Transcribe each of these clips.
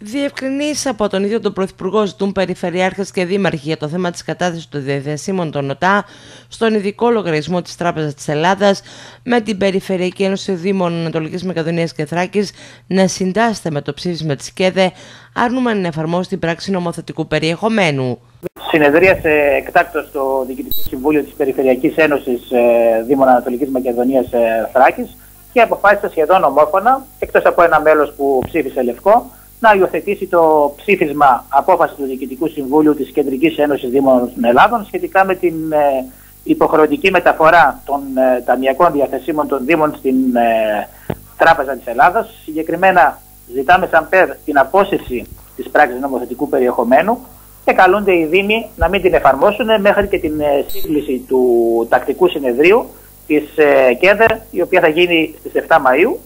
Διευκρινήσεις από τον ίδιο τον Πρωθυπουργό ζητούν περιφερειάρχες και δήμαρχοι για το θέμα της κατάθεσης των διαθεσίμων των ΟΤΑ στον ειδικό λογαριασμό της Τράπεζας της Ελλάδας με την Περιφερειακή Ένωση Δήμων Ανατολικής Μακεδονίας και Θράκης να συντάσσεται με το ψήφισμα της ΚΕΔΕ αρνούμενη να εφαρμόσει την πράξη νομοθετικού περιεχομένου. Συνεδρίασε εκτάκτο το Διοικητικό Συμβούλιο της Περιφερειακής Ένωσης ε, Δήμων Ανατολικής Μακεδονίας ε, Θράκης και αποφάσισε σχεδόν ομόφωνα, εκτός από ένα μέλος που ψήφισε λευκό, να υιοθετήσει το ψήφισμα απόφασης του Διοικητικού Συμβούλιου της Κεντρικής Ένωσης Δήμων Ελλάδων σχετικά με την ε, υποχρεωτική μεταφορά των ε, ταμιακών διαθεσίμων των Δήμων στην ε, Τράπεζα της Ελλάδας. Συγκεκριμένα ζητάμε σαν ΠΕΡ την απόσυρση της πράξης νομοθετικού περιεχομένου και καλούνται οι Δήμοι να μην την εφαρμόσουν μέχρι και την ε, σύγκληση του τακτικού συνεδρίου της ε, ΚΕΔΕΡ η οποία θα γίνει στις 7 Μαΐου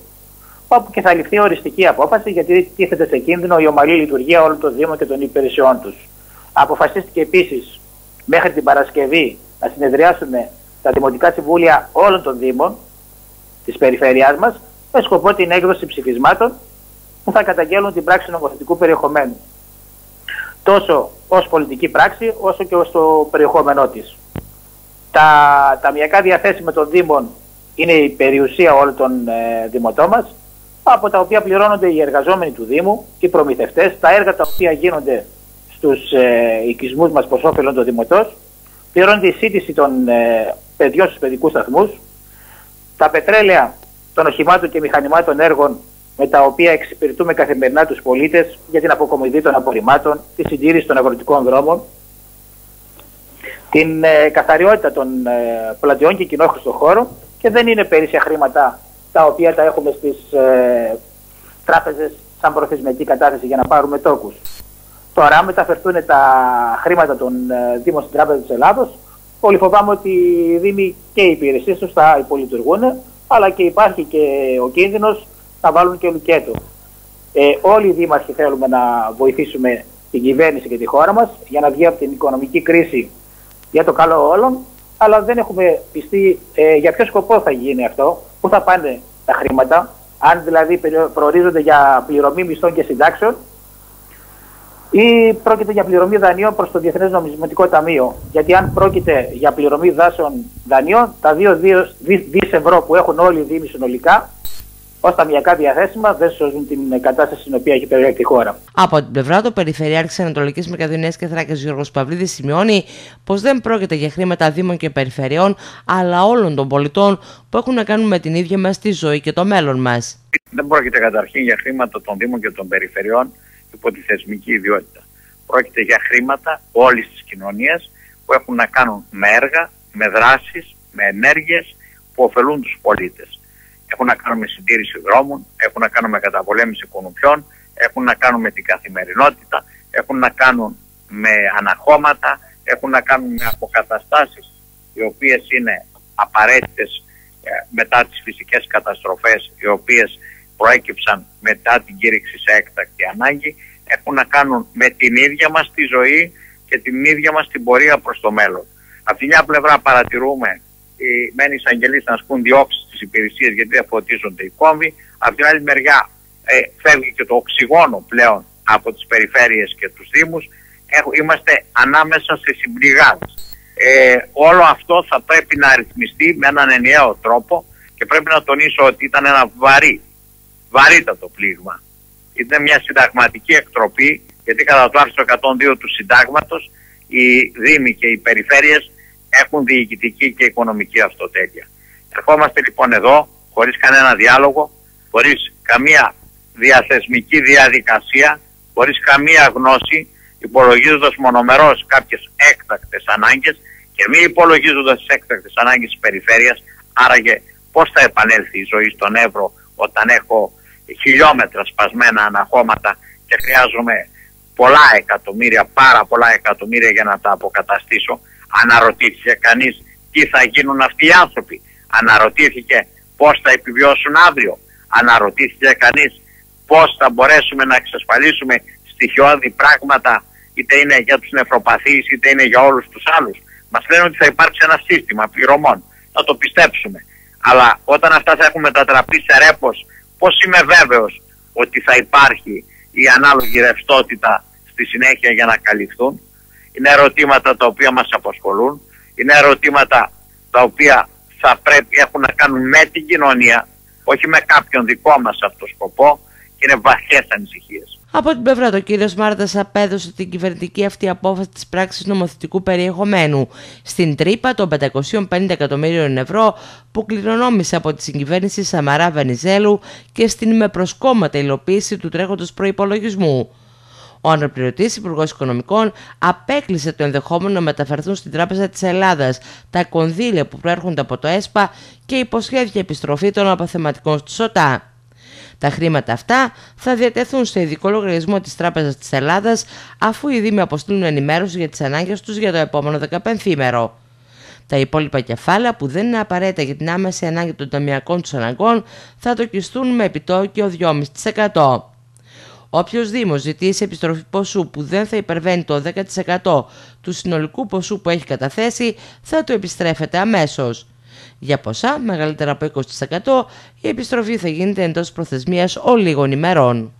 όπου και θα ληφθεί οριστική απόφαση γιατί τίθεται σε κίνδυνο η ομαλή λειτουργία όλων των Δήμων και των υπηρεσιών τους. Αποφασίστηκε επίσης μέχρι την Παρασκευή να συνεδριάσουν τα Δημοτικά Συμβούλια όλων των Δήμων της περιφέρειάς μας με σκοπό την έκδοση ψηφισμάτων που θα καταγγέλουν την πράξη νομοθετικού περιεχομένου. Τόσο ως πολιτική πράξη όσο και ως το περιεχόμενό της. Τα ταμιακά διαθέσιμα των Δήμων είναι η περιουσία όλων των ε, δημοτών μας από τα οποία πληρώνονται οι εργαζόμενοι του Δήμου και οι προμηθευτές, τα έργα τα οποία γίνονται στους ε, οικισμούς μας προς όφελον των δημοτών, πληρώνεται η σύντηση των ε, παιδιών στους παιδικούς σταθμούς, τα πετρέλαια των οχημάτων και μηχανημάτων έργων με τα οποία εξυπηρετούμε καθημερινά τους πολίτες για την αποκομιδή των απορριμμάτων, τη συντήρηση των αγροτικών δρόμων, την ε, καθαριότητα των ε, πλατιών και κοινόχρηστων χώρων και δεν είναι περίσσια χρήματα τα οποία τα έχουμε στις ε, τράπεζες σαν προθεσμιακή κατάθεση για να πάρουμε τόκους. Τώρα, αν μεταφερθούν τα χρήματα των ε, Δήμων στην Τράπεζα της Ελλάδος, πολύ φοβάμαι ότι οι Δήμοι και οι υπηρεσίες τους θα υπολειτουργούν, αλλά και υπάρχει και ο κίνδυνος να βάλουν και λουκέτο. Ε, όλοι οι δήμαρχοι θέλουμε να βοηθήσουμε την κυβέρνηση και τη χώρα μας για να βγει από την οικονομική κρίση για το καλό όλων, αλλά δεν έχουμε πιστεί ε, για ποιο σκοπό θα γίνει αυτό πού θα πάνε τα χρήματα, αν δηλαδή προορίζονται για πληρωμή μισθών και συντάξεων ή πρόκειται για πληρωμή δανείων προς το Διεθνές Νομισματικό Ταμείο. Γιατί αν πρόκειται για πληρωμή δάσεων δανείων, τα 2 δις ευρώ που έχουν όλοι οι Δήμοι συνολικά ω ταμιακά διαθέσιμα δεν σώζουν την κατάσταση στην οποία έχει περιέλθει η χώρα. Από την πλευρά του, Περιφερειάρχη Ανατολικής Μακεδονίας και Θράκης Γιώργος Παυλίδης σημειώνει πως δεν πρόκειται για χρήματα Δήμων και Περιφερειών, αλλά όλων των πολιτών που έχουν να κάνουν με την ίδια μας τη ζωή και το μέλλον μας. Δεν πρόκειται καταρχήν για χρήματα των Δήμων και των Περιφερειών υπό τη θεσμική ιδιότητα. Πρόκειται για χρήματα όλης της κοινωνίας που έχουν να κάνουν με έργα, με δράσεις, με ενέργειες που ωφελούν τους πολίτες έχουν να κάνουν με συντήρηση δρόμων, έχουν να κάνουν με καταπολέμηση κουνουπιών, έχουν να κάνουν με την καθημερινότητα, έχουν να κάνουν με αναχώματα, έχουν να κάνουν με αποκαταστάσεις οι οποίες είναι απαραίτητες ε, μετά τις φυσικές καταστροφές οι οποίες προέκυψαν μετά την κήρυξη σε έκτακτη ανάγκη έχουν να κάνουν με την ίδια μας τη ζωή και την ίδια μας την πορεία προς το μέλλον. Από την μια πλευρά παρατηρούμε οι μένει εισαγγελεί να ασκούν διώξεις στις υπηρεσίες γιατί δεν φωτίζονται οι κόμβοι. Από την άλλη μεριά ε, φεύγει και το οξυγόνο πλέον από τις περιφέρειες και τους Δήμους. Είμαστε ανάμεσα σε συμπληγάδες. Ε, όλο αυτό θα πρέπει να ρυθμιστεί με έναν ενιαίο τρόπο και πρέπει να τονίσω ότι ήταν ένα βαρύ, βαρύτατο πλήγμα. Ήταν μια συνταγματική εκτροπή γιατί κατά το άρθρο 102 του συντάγματος οι Δήμοι και οι Περιφέρειες έχουν διοικητική και οικονομική αυτοτέλεια. Ερχόμαστε λοιπόν εδώ χωρίς κανένα διάλογο, χωρίς καμία διαθεσμική διαδικασία, χωρίς καμία γνώση, υπολογίζοντας μονομερώς κάποιες έκτακτες ανάγκες και μη υπολογίζοντας τις έκτακτες ανάγκες της περιφέρειας, άραγε πώς θα επανέλθει η ζωή στον Εύρο όταν έχω χιλιόμετρα σπασμένα αναχώματα και χρειάζομαι πολλά εκατομμύρια, πάρα πολλά εκατομμύρια για να τα αποκαταστήσω. Αναρωτήθηκε κανείς τι θα γίνουν αυτοί οι άνθρωποι. Αναρωτήθηκε πώς θα επιβιώσουν αύριο. Αναρωτήθηκε κανείς πώς θα μπορέσουμε να εξασφαλίσουμε στοιχειώδη πράγματα είτε είναι για τους νευροπαθείς είτε είναι για όλους τους άλλους. Μας λένε ότι θα υπάρξει ένα σύστημα πληρωμών. Θα το πιστέψουμε. Αλλά όταν αυτά θα έχουν μετατραπεί σε ρέπος, πώς είμαι βέβαιος ότι θα υπάρχει η ανάλογη ρευστότητα στη συνέχεια για να καλυφθούν; Είναι ερωτήματα τα οποία μας απασχολούν. Είναι ερωτήματα τα οποία θα πρέπει έχουν να κάνουν με την κοινωνία, όχι με κάποιον δικό μας αυτό σκοπό και είναι βαθιές ανησυχίες. Από την πλευρά του, κ. Μάρτας απέδωσε την κυβερνητική αυτή απόφαση της πράξης νομοθετικού περιεχομένου στην τρύπα των 550 εκατομμύριων ευρώ που κληρονόμησε από τη συγκυβέρνηση Σαμαρά Βενιζέλου και στην με υλοποίηση του τρέχοντος προπολογισμού. Ο αναπληρωτής Υπουργός Οικονομικών απέκλεισε το ενδεχόμενο να μεταφερθούν στην Τράπεζα της Ελλάδας τα κονδύλια που προέρχονται από το ΕΣΠΑ και υποσχέθηκε επιστροφή των αποθεματικών του ΣΟΤΑ. Τα χρήματα αυτά θα διατεθούν σε ειδικό λογαριασμό της Τράπεζας της Ελλάδας αφού οι Δήμοι αποστείλουν ενημέρωση για τις ανάγκες τους για το επόμενο 15 Τα υπόλοιπα κεφάλαια που δεν είναι απαραίτητα για την άμεση ανάγκη των ταμιακών τους αναγκών θα τοκιστούν με επιτόκιο 2,5%. Όποιος Δήμος ζητήσει επιστροφή ποσού που δεν θα υπερβαίνει το 10% του συνολικού ποσού που έχει καταθέσει, θα το επιστρέφεται αμέσως. Για ποσά μεγαλύτερα από 20% η επιστροφή θα γίνεται εντός προθεσμίας ολίγων ημερών.